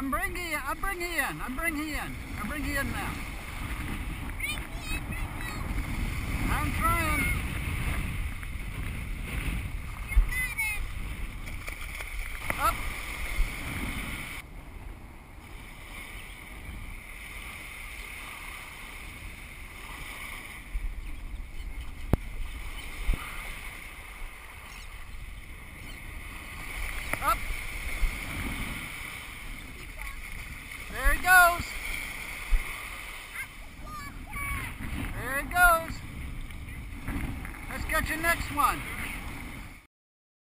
I'm bringing I'm bringing in, I'm bringing in, I'm bringing in now. Your next one.